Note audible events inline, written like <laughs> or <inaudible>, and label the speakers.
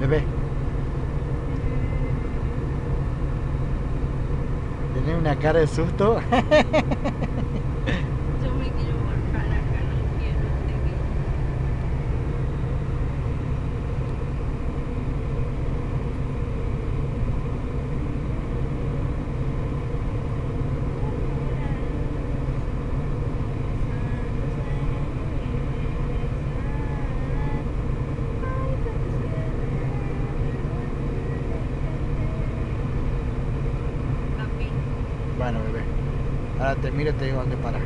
Speaker 1: Bebé. Tiene una cara de susto. <laughs> Bueno, bebé. Ahora te miro y te digo dónde parar.